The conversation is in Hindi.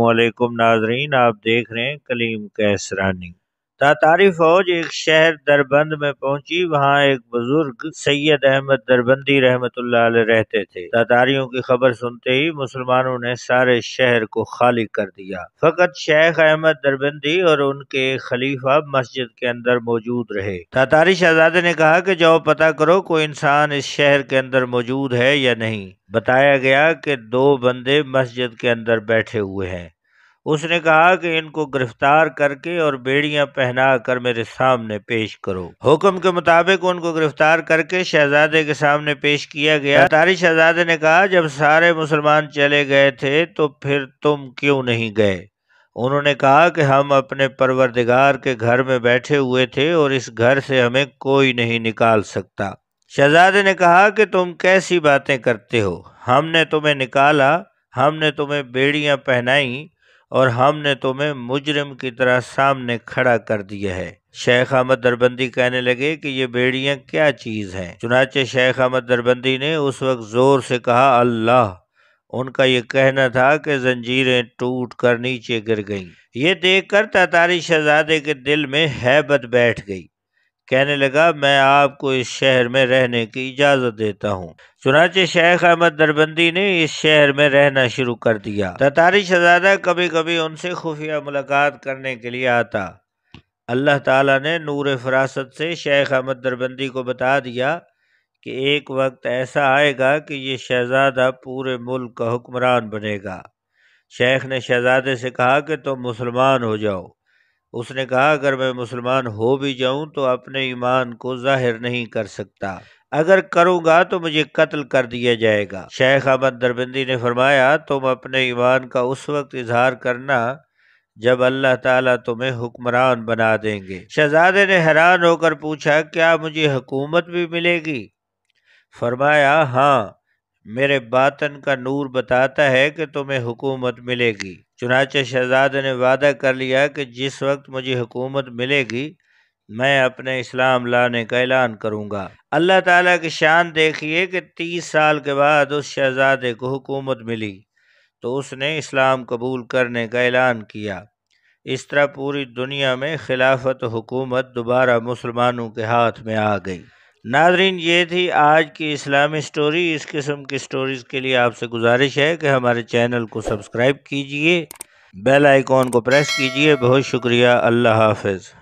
वालेकुम नाजरीन आप देख रहे हैं कलीम कैसरानी। तातारी फौज एक शहर दरबंद में पहुँची, वहाँ एक बुज़ुर्ग सैयद अहमद दरबंदी रहमत रहते थे। तातारियों की खबर सुनते ही मुसलमानों ने सारे शहर को खाली कर दिया। फकत शेख अहमद दरबंदी और उनके खलीफा मस्जिद के अंदर मौजूद रहे। तातारी शहजादे ने कहा कि, जाओ पता करो, कोई इंसान इस शहर के अंदर मौजूद है या नहीं? बताया गया कि दो बंदे मस्जिद के अंदर बैठे हुए हैं। उसने कहा कि इनको गिरफ़्तार करके और बेड़ियाँ पहना कर मेरे सामने पेश करो। हुक्म के मुताबिक उनको गिरफ़्तार करके शहजादे के सामने पेश किया गया। तारी शहजादे ने कहा, जब सारे मुसलमान चले गए थे तो फिर तुम क्यों नहीं गए? उन्होंने कहा कि हम अपने परवरदिगार के घर में बैठे हुए थे और इस घर से हमें कोई नहीं निकाल सकता। शहजादे ने कहा कि तुम कैसी बातें करते हो? हमने तुम्हें निकाला, हमने तुम्हें बेड़ियाँ पहनाई और हमने तुम्हें मुजरिम की तरह सामने खड़ा कर दिया है। शेख अहमद दरबंदी कहने लगे कि ये बेड़ियाँ क्या चीज़ हैं? चुनाचे शेख अहमद दरबंदी ने उस वक्त ज़ोर से कहा, अल्लाह! उनका ये कहना था कि जंजीरें टूट कर नीचे गिर गईं। ये देखकर तातारी शहजादे के दिल में हैबत बैठ गई। कहने लगा, मैं आपको इस शहर में रहने की इजाज़त देता हूँ। चुनाचे शेख अहमद दरबंदी ने इस शहर में रहना शुरू कर दिया। ततारी शहजादा कभी कभी उनसे खुफिया मुलाकात करने के लिए आता। अल्लाह ताला ने नूर फरासत से शेख अहमद दरबंदी को बता दिया कि एक वक्त ऐसा आएगा कि ये शहजादा पूरे मुल्क का हुक्मरान बनेगा। शेख ने शहजादे से कहा कि तुम तो मुसलमान हो जाओ। उसने कहा, अगर मैं मुसलमान हो भी जाऊँ तो अपने ईमान को ज़ाहिर नहीं कर सकता। अगर करूँगा तो मुझे कत्ल कर दिया जाएगा। शेख अहमद दरबंदी ने फरमाया, तुम अपने ईमान का उस वक्त इजहार करना, जब अल्लाह ताला तुम्हें हुक्मरान बना देंगे। शहजादे ने हैरान होकर पूछा, क्या मुझे हुकूमत भी मिलेगी? फरमाया हाँ। मेरे बातन का नूर बताता है कि तुम्हें हुकूमत मिलेगी। चुनाचे शहजादे ने वादा कर लिया कि जिस वक्त मुझे हुकूमत मिलेगी, मैं अपने इस्लाम लाने का ऐलान करूँगा। अल्लाह ताला की शान देखिए कि तीस साल के बाद उस शहजादे को हुकूमत मिली तो उसने इस्लाम कबूल करने का ऐलान किया। इस तरह पूरी दुनिया में खिलाफत हुकूमत दोबारा मुसलमानों के हाथ में आ गई। नाजरीन, ये थी आज की इस्लामी स्टोरी। इस किस्म की स्टोरीज़ के लिए आपसे गुजारिश है कि हमारे चैनल को सब्सक्राइब कीजिए, बेल आइकॉन को प्रेस कीजिए। बहुत शुक्रिया। अल्लाह हाफिज़।